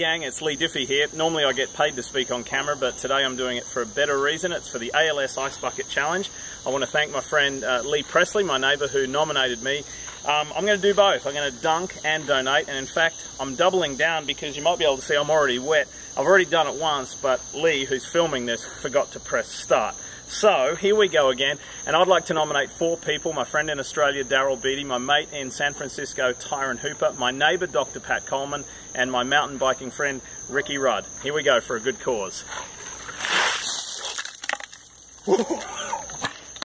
gang, it's Leigh Diffey here. Normally I get paid to speak on camera, but today I'm doing it for a better reason. It's for the ALS Ice Bucket Challenge. I want to thank my friend uh, Lee Presley, my neighbour who nominated me. Um, I'm going to do both. I'm going to dunk and donate, and in fact, I'm doubling down because you might be able to see I'm already wet. I've already done it once, but Lee, who's filming this, forgot to press start. So here we go again, and I'd like to nominate four people, my friend in Australia, Daryl Beattie, my mate in San Francisco, Tyron Hooper, my neighbour, Dr. Pat Coleman, and my mountain biking friend, Ricky Rudd. Here we go for a good cause.